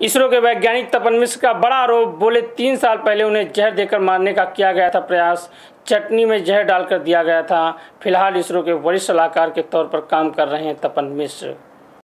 इसरो के वैज्ञानिक तपन मिश्र का बड़ा आरोप, बोले तीन साल पहले उन्हें जहर देकर मारने का किया गया था प्रयास। चटनी में जहर डालकर दिया गया था। फ़िलहाल इसरो के वरिष्ठ सलाहकार के तौर पर काम कर रहे हैं तपन मिश्र।